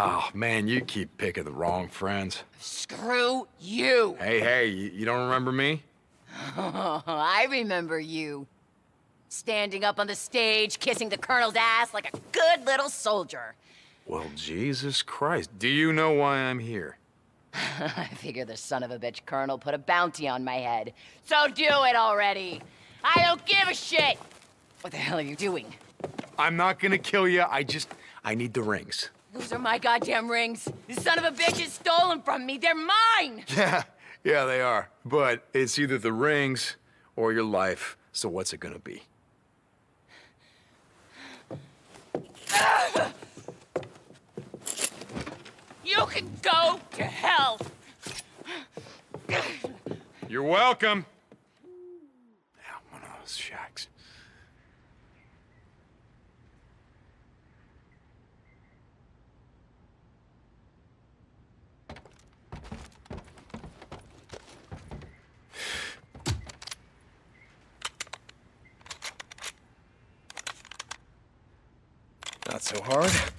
Oh, man, you keep picking the wrong friends. Screw you! Hey, hey, you, you don't remember me? I remember you. Standing up on the stage, kissing the Colonel's ass like a good little soldier. Well, Jesus Christ. Do you know why I'm here? I figure the son of a bitch Colonel put a bounty on my head. So do it already! I don't give a shit! What the hell are you doing? I'm not gonna kill you. I just... I need the rings. Those are my goddamn rings. The son of a bitch has stolen from me. They're mine! Yeah, yeah, they are. But it's either the rings or your life. So what's it gonna be? You can go to hell! You're welcome. Yeah, one of those shacks. Not so hard.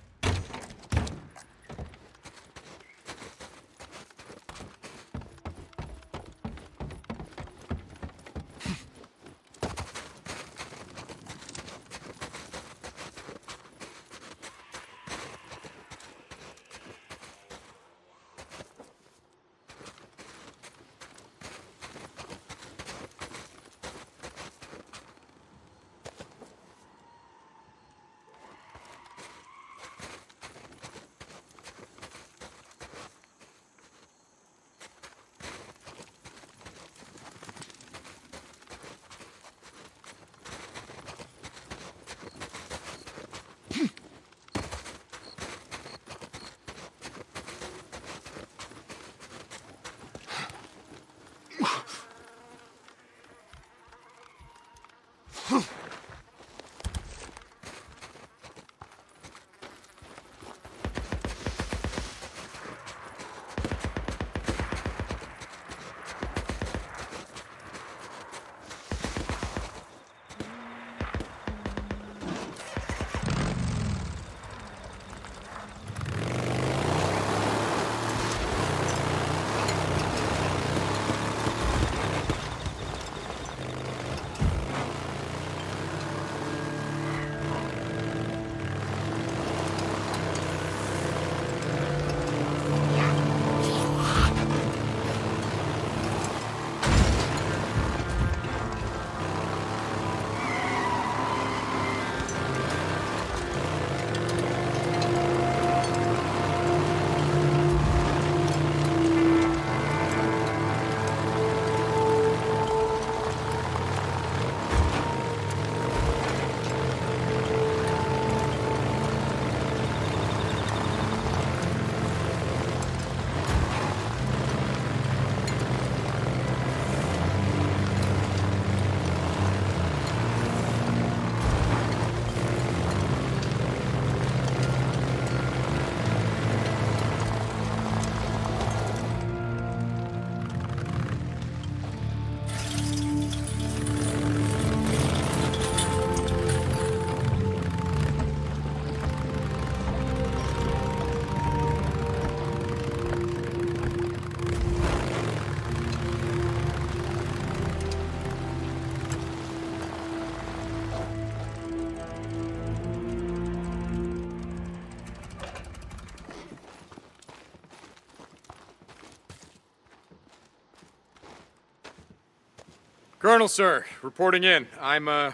Colonel, sir, reporting in. I'm, uh,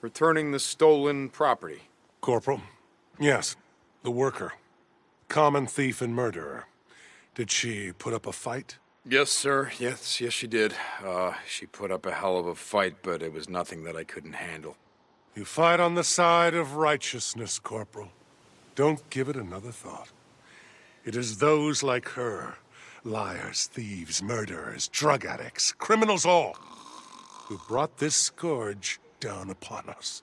returning the stolen property. Corporal? Yes, the worker. Common thief and murderer. Did she put up a fight? Yes, sir. Yes, yes, she did. Uh, she put up a hell of a fight, but it was nothing that I couldn't handle. You fight on the side of righteousness, Corporal. Don't give it another thought. It is those like her, liars, thieves, murderers, drug addicts, criminals all, who brought this scourge down upon us.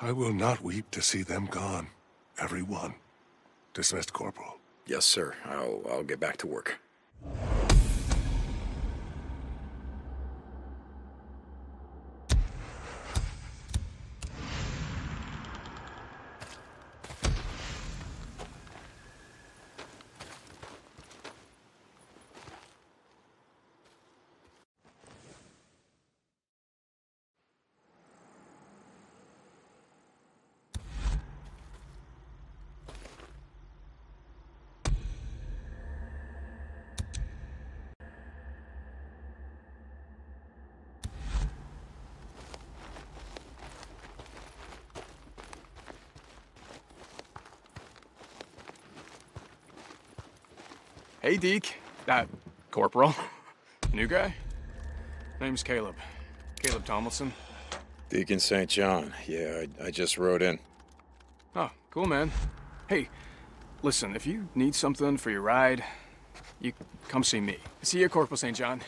I will not weep to see them gone. Every one. Dismissed, Corporal. Yes, sir. I'll, I'll get back to work. Hey, Deke. Uh, Corporal. New guy? Name's Caleb. Caleb Tomlinson. Deacon St. John. Yeah, I, I just rode in. Oh, cool, man. Hey, listen, if you need something for your ride, you come see me. See you, Corporal St. John.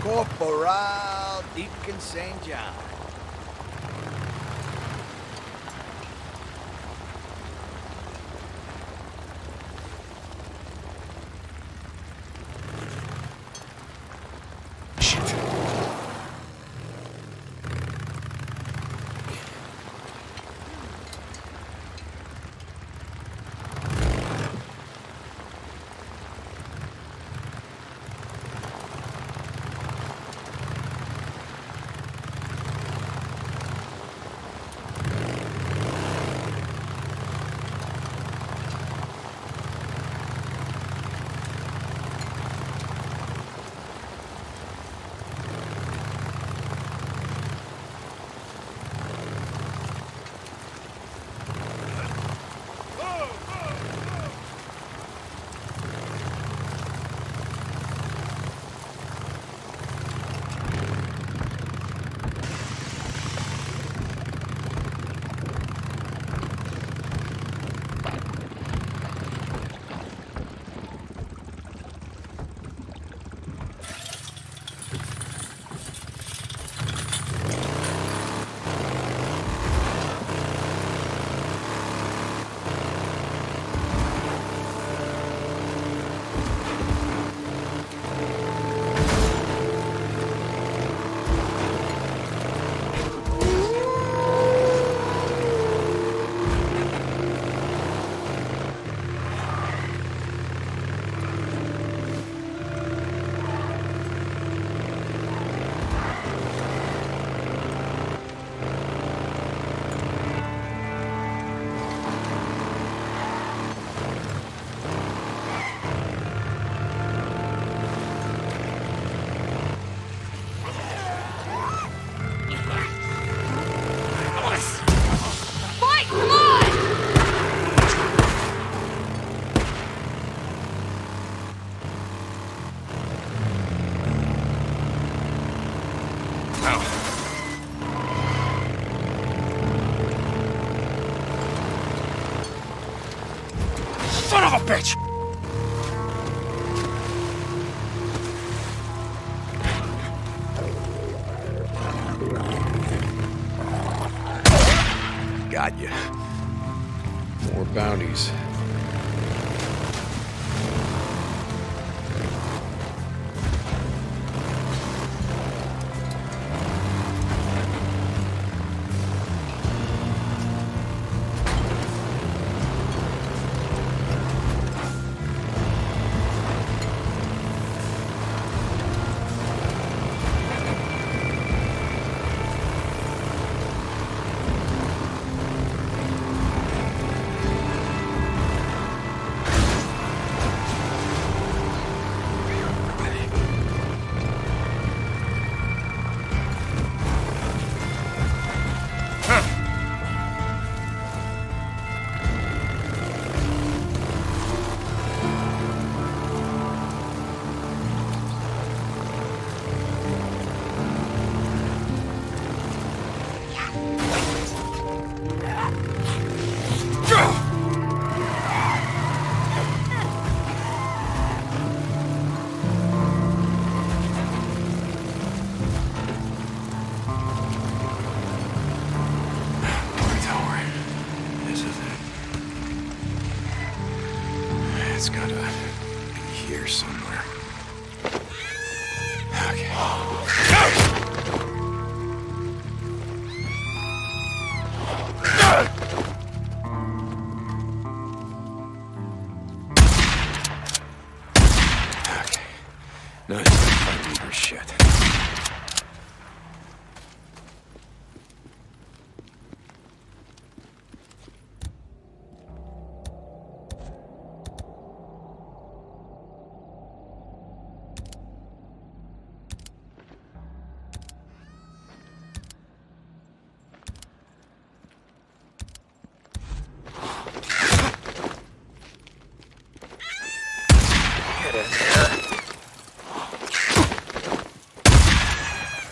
Corporal Deacon St. John. Son of a bitch! Got you. More bounties.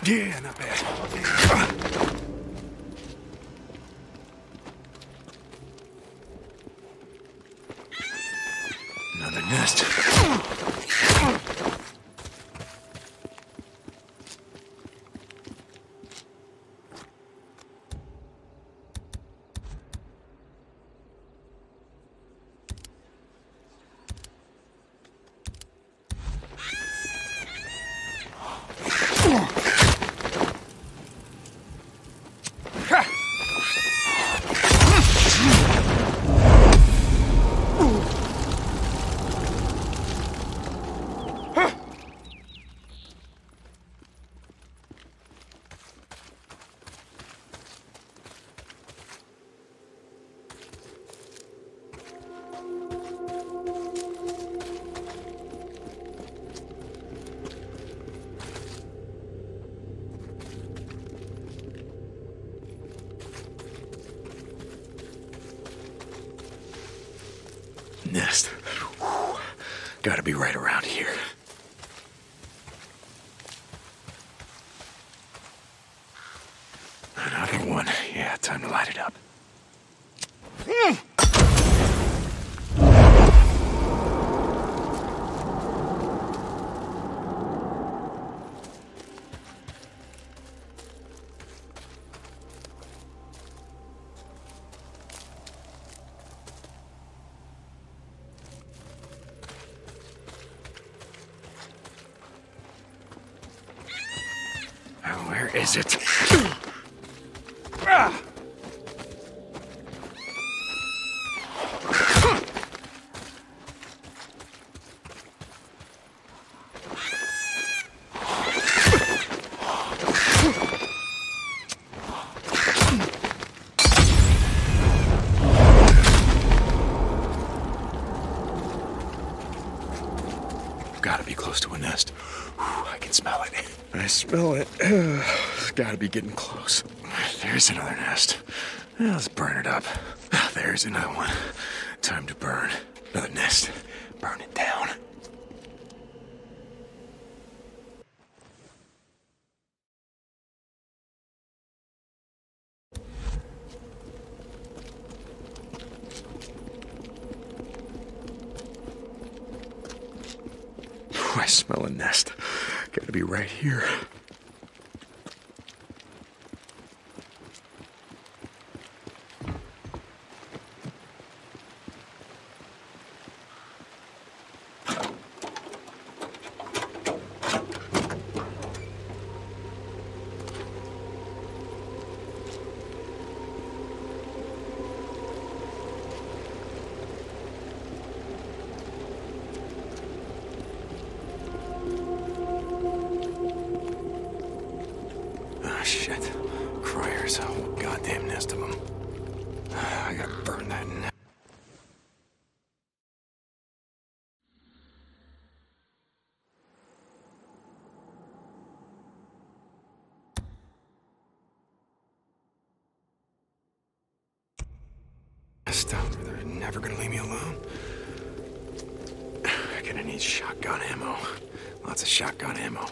Yeah, not bad. Gotta be right around here. Another one. Yeah, time to light it up. Oh, where is it? Ah! Gotta be close to a nest. Whew, I can smell it. I smell it. Gotta be getting close. There's another nest. Let's burn it up. There's another one. Time to burn. Another nest. Burn it down. I smell a nest. Gotta be right here. Shit. Criers, a whole goddamn nest of them. I gotta burn that nest. Stop. They're never gonna leave me alone. I'm gonna need shotgun ammo. Lots of shotgun ammo.